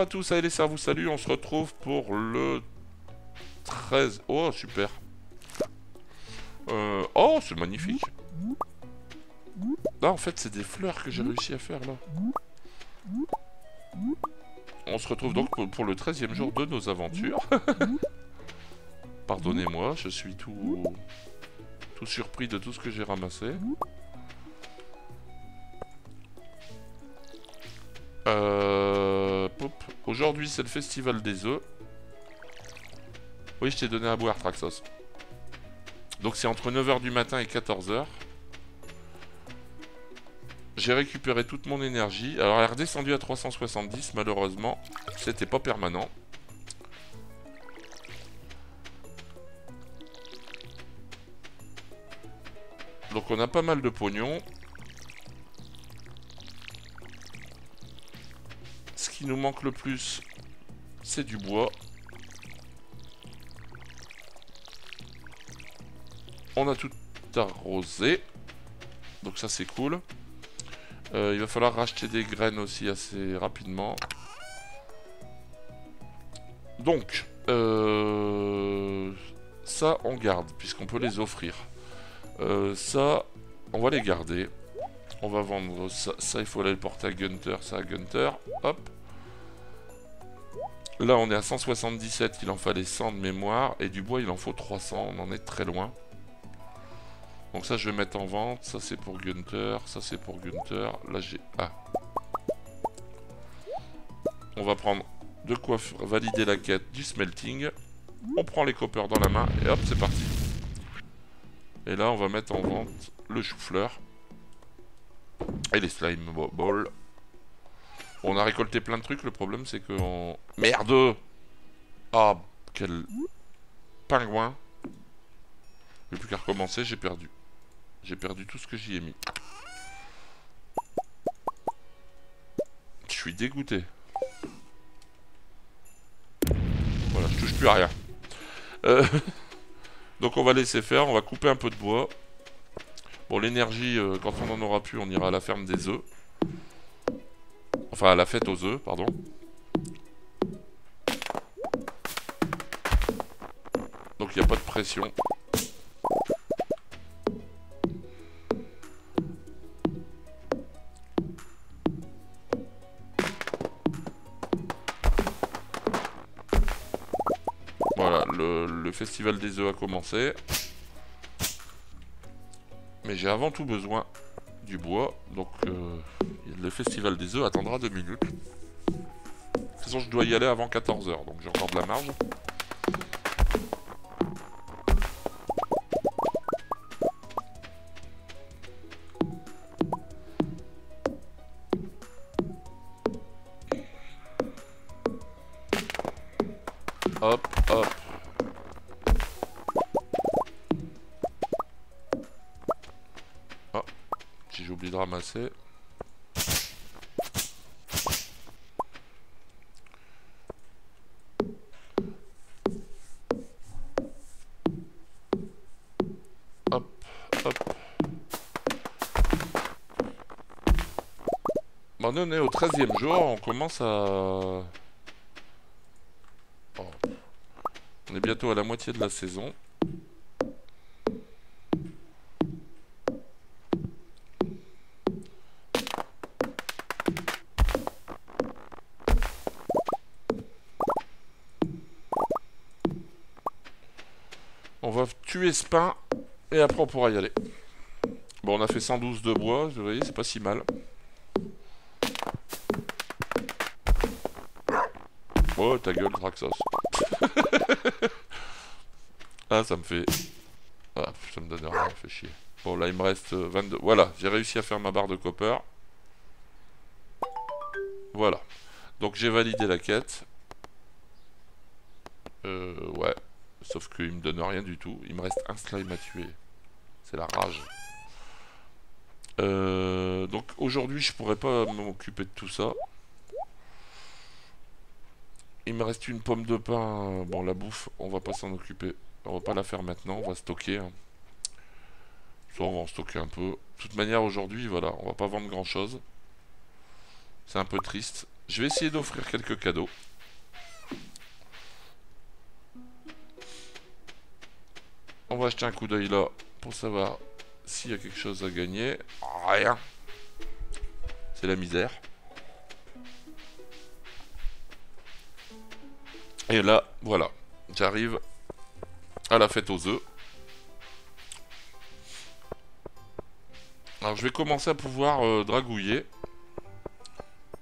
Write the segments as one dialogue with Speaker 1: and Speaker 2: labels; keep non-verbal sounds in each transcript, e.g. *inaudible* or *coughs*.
Speaker 1: À tous, allez ça vous salue, on se retrouve pour le 13... Oh, super. Euh, Oh, c'est magnifique. Là, en fait, c'est des fleurs que j'ai réussi à faire, là. On se retrouve donc pour- pour le 13e jour de nos aventures. *laughs* Pardonnez-moi, je suis tout... tout surpris de tout ce que j'ai ramassé. Aujourd'hui, c'est le festival des œufs. Oui, je t'ai donné à boire, Traxos. Donc c'est entre 9h du matin et 14h. J'ai récupéré toute mon énergie. Alors elle est redescendue à 370, malheureusement. C'était pas permanent. Donc on a pas mal de pognon. Qui nous manque le plus, c'est du bois. On a tout arrosé. Donc ça c'est cool. Euh, il va falloir racheter des graines aussi assez rapidement. Donc, euh, ça on garde, puisqu'on peut les offrir. Euh, ça, on va les garder. On va vendre ça. Ça, il faut aller le porter à Gunter. Ça à Gunter. Hop. Là, on est à 177. Il en fallait 100 de mémoire. Et du bois, il en faut 300. On en est très loin. Donc ça, je vais mettre en vente. Ça, c'est pour Gunter. Ça, c'est pour Gunter. Là, j'ai... Ah. On va prendre de quoi valider la quête du smelting. On prend les coppers dans la main. Et hop, c'est parti. Et là, on va mettre en vente le chou-fleur. Et les slime balls. On a récolté plein de trucs. Le problème, c'est que... on- Merde Ah, quel... Pingouin. J'ai plus qu'à recommencer, j'ai perdu. J'ai perdu tout ce que j'y ai mis. Je suis dégoûté. Voilà, je touche plus à rien. Euh, *laughs* Donc on va laisser faire, on va couper un peu de bois. Bon, l'énergie, euh, quand on en aura plus, on ira à la ferme des œufs. Enfin, la fête aux œufs, pardon. Donc il n'y a pas de pression. Voilà, le, le festival des œufs a commencé. Mais j'ai avant tout besoin bois. Donc euh, le festival des œufs attendra deux minutes. De toute façon, je dois y aller avant 14h, donc j'ai encore de la marge. Hop, hop. Ramasser. Hop, hop. Bon, on est au 13e jour, on commence à... Oh. On est bientôt à la moitié de la saison. Tuer ce pain et après on pourra y aller. Bon, on a fait 112 de bois, vous voyez, c'est pas si mal. Oh, ta gueule, Draxos. *laughs* ah, ça me fait... Ah, ça me donne rien, ça fait chier. Bon, là, il me reste euh, 22... Voilà, j'ai réussi à faire ma barre de copper. Voilà. Donc, j'ai validé la quête. Euh, ouais. Sauf qu'il me donne rien du tout. Il me reste un slime à tuer. C'est la rage. Euh, donc, aujourd'hui, je pourrais pas m'occuper de tout ça. Il me reste une pomme de pain. Bon, la bouffe, on va pas s'en occuper. On va pas la faire maintenant, on va stocker. hein. Ça, on va en stocker un peu. De toute manière, aujourd'hui, voilà, on va pas vendre grand chose. C'est un peu triste. Je vais essayer d'offrir quelques cadeaux. On va acheter un coup d'œil là pour savoir s'il y a quelque chose à gagner. Rien. C'est la misère. Et là, voilà. J'arrive à la fête aux œufs. Alors je vais commencer à pouvoir euh, dragouiller.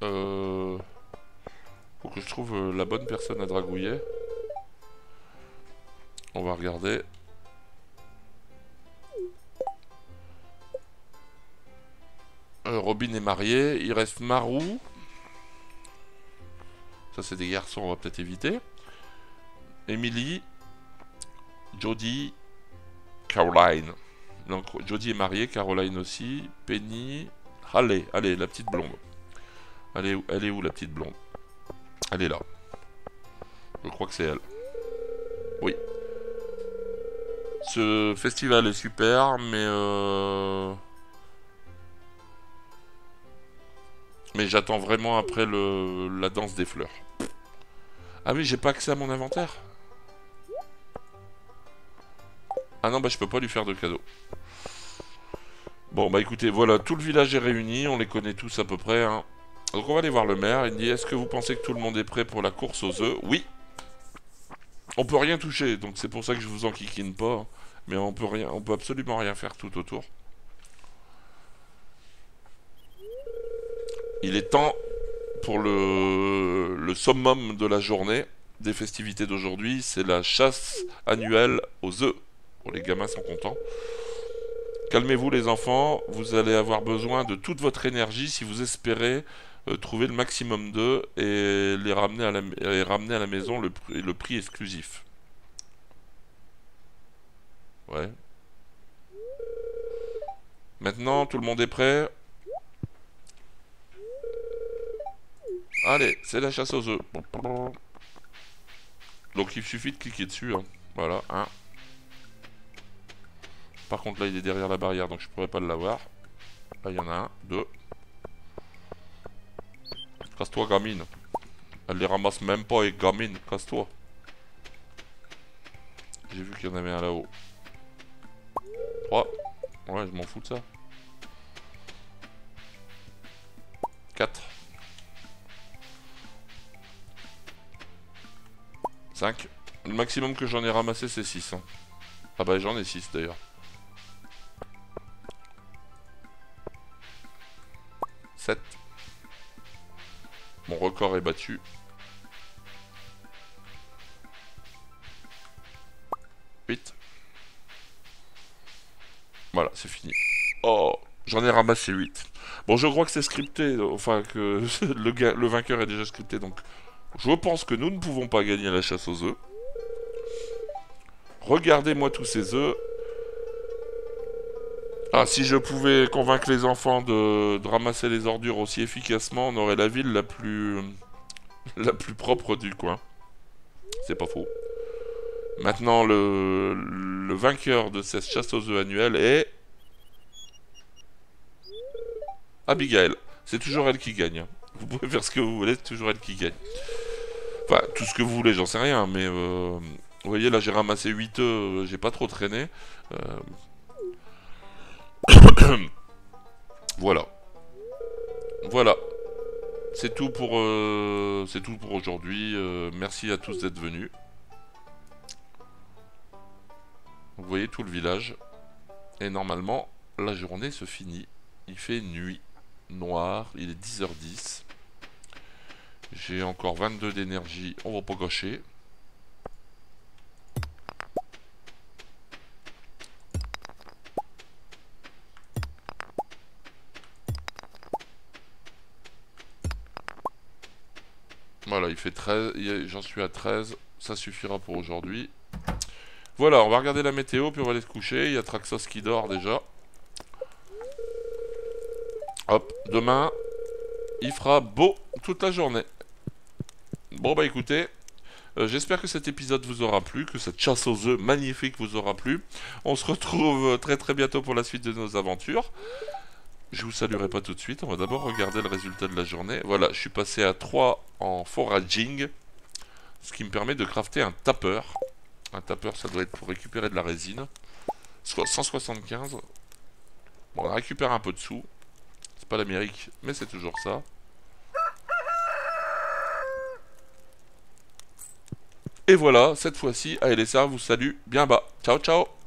Speaker 1: Euh... Faut que je trouve euh, la bonne personne à dragouiller. On va regarder. Euh, Robin est marié. Il reste Marou. Ça c'est des garçons, on va peut-être éviter. Emily. Jody. Caroline. Donc Jodie est mariée, Caroline aussi, Penny, allez, allez, la petite blonde. Elle elle est où la petite blonde? Elle est là. Je crois que c'est elle. Oui. Ce festival est super, mais euh... Mais j'attends vraiment après le... la danse des fleurs. Ah oui, j'ai pas accès à mon inventaire ah non, bah je peux pas lui faire de cadeau. Bon, bah écoutez, voilà, tout le village est réuni, on les connaît tous à peu près. Hein. Donc on va aller voir le maire, il dit, est-ce que vous pensez que tout le monde est prêt pour la course aux œufs? Oui On peut rien toucher, donc c'est pour ça que je vous en kikine pas. Mais on peut rien, on peut absolument rien faire tout autour. Il est temps pour le, summum de la journée des festivités d'aujourd'hui, c'est la chasse annuelle aux œufs les gamins sont contents. Calmez-vous les enfants, vous allez avoir besoin de toute votre énergie si vous espérez euh, trouver le maximum d'eux et les ramener à la, maison le prix exclusif. Ouais. Maintenant, tout le monde est prêt? Allez, c'est la chasse aux œufs. Donc il suffit de cliquer dessus. Hein. Voilà, un. Par contre, là, il est derrière la barrière, donc je pourrais pas l'avoir. Là, il y en a un, deux. Casse-toi, gamine. Elle les ramasse même pas, et gamine, casse-toi. J'ai vu qu'il y en avait un là-haut. Trois. Ouais, je m'en fous de ça. 5. Le maximum que j'en ai ramassé, c'est 6. Hein. Ah bah j'en ai 6 d'ailleurs. 7 Mon record est battu. Vite. Voilà, c'est fini. Oh, j'en ai ramassé 8. Bon, je crois que c'est scripté, enfin que *laughs* le vainqueur est déjà scripté, donc je pense que nous ne pouvons pas gagner la chasse aux œufs. Regardez-moi tous ces œufs. Ah, si je pouvais convaincre les enfants de, ramasser les ordures aussi efficacement, on aurait la ville *laughs* la plus... propre du coin. C'est pas faux. Maintenant, le, le vainqueur de cette chasse aux œufs annuelle est... Abigail. C'est toujours elle qui gagne. Vous pouvez faire ce que vous voulez, c'est toujours elle qui gagne. Enfin, tout ce que vous voulez, j'en sais rien, mais... Euh, vous voyez, là, j'ai ramassé 8 œufs, j'ai pas trop traîné. Euh, *coughs* voilà. Voilà. C'est tout pour euh, pour aujourd'hui. Euh, merci à tous d'être venus. Vous voyez tout le village. Et normalement, la journée se finit. Il fait nuit, noir, il est 10h10. J'ai encore 22 d'énergie, on va pas gâcher. Voilà, il fait 13, j'en suis à 13, ça suffira pour aujourd'hui. Voilà, on va regarder la météo, puis on va aller se coucher. Il y a Traxos qui dort déjà. Hop, demain, il fera beau toute la journée. Bon bah écoutez, euh, j'espère que cet épisode vous aura plu, que cette chasse aux œufs magnifique vous aura plu. On se retrouve très très bientôt pour la suite de nos aventures. je vous saluerai pas tout de suite. On va d'abord regarder le résultat de la journée. Voilà, je suis passé à 3 en foraging. Ce qui me permet de crafter un tapeur. Un tapeur, ça doit être pour récupérer de la résine. 175. Bon, on récupère un peu de sous. C'est pas l'Amérique, mais c'est toujours ça. Et voilà, cette fois-ci, ça vous salue bien bas. Ciao, ciao